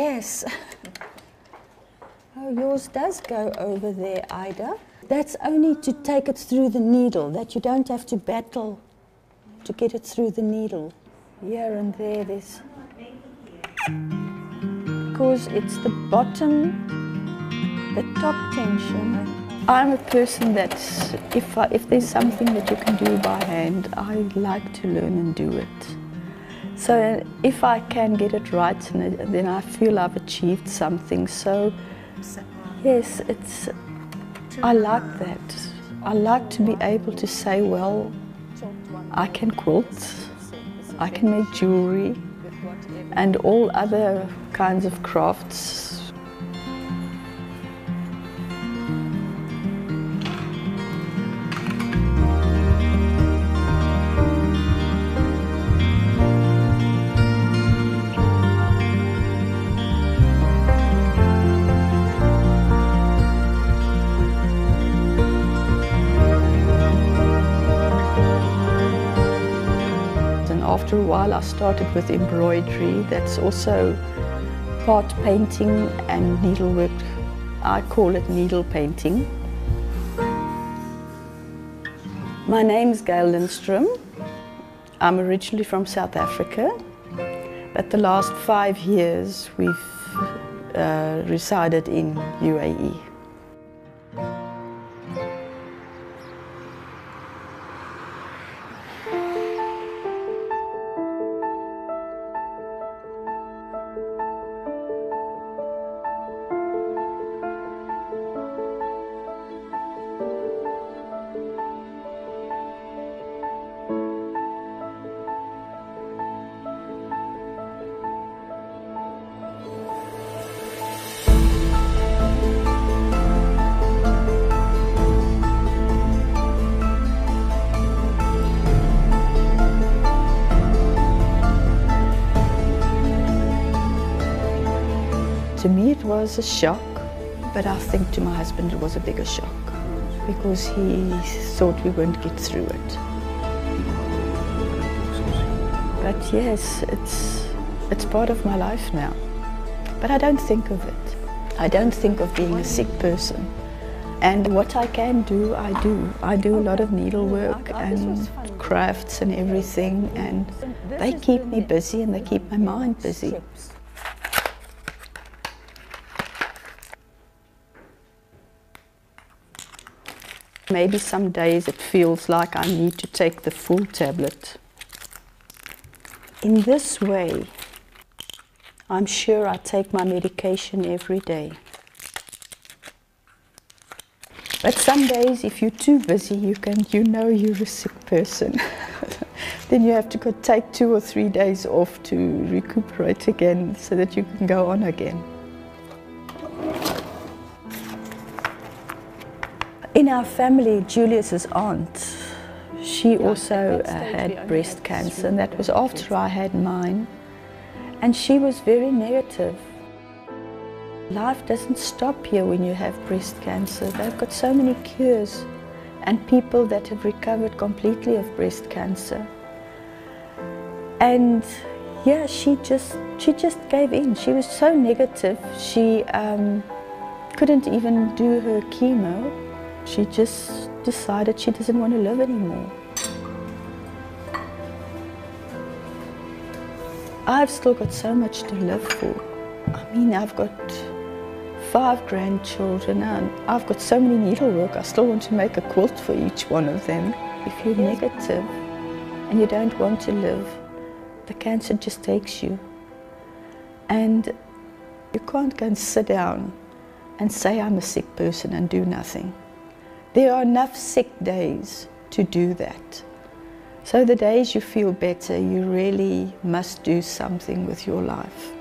Yes. Oh, yours does go over there, Ida. That's only to take it through the needle, that you don't have to battle to get it through the needle. Here and there, there's. Because it's the bottom, the top tension. I'm a person that if, I, if there's something that you can do by hand, I like to learn and do it. So if I can get it right, then I feel I've achieved something. So yes, it's, I like that. I like to be able to say, well, I can quilt, I can make jewelry, and all other kinds of crafts while I started with embroidery. That's also part painting and needlework. I call it needle painting. My name's Gail Lindstrom. I'm originally from South Africa, but the last five years we've uh, resided in UAE. To me it was a shock, but I think to my husband it was a bigger shock because he thought we wouldn't get through it. But yes, it's, it's part of my life now. But I don't think of it. I don't think of being a sick person. And what I can do, I do. I do a lot of needlework and crafts and everything, and they keep me busy and they keep my mind busy. Maybe some days it feels like I need to take the full tablet. In this way, I'm sure I take my medication every day. But some days, if you're too busy, you can, you know you're a sick person. then you have to go take two or three days off to recuperate again so that you can go on again. In our family, Julius's aunt, she also uh, had breast cancer, and that was after I had mine. And she was very negative. Life doesn't stop here when you have breast cancer. They've got so many cures and people that have recovered completely of breast cancer. And yeah, she just she just gave in. She was so negative. She um, couldn't even do her chemo she just decided she doesn't want to live anymore. I've still got so much to live for. I mean, I've got five grandchildren and I've got so many needlework. I still want to make a quilt for each one of them. If you're negative and you don't want to live, the cancer just takes you. And you can't go and sit down and say I'm a sick person and do nothing. There are enough sick days to do that. So the days you feel better, you really must do something with your life.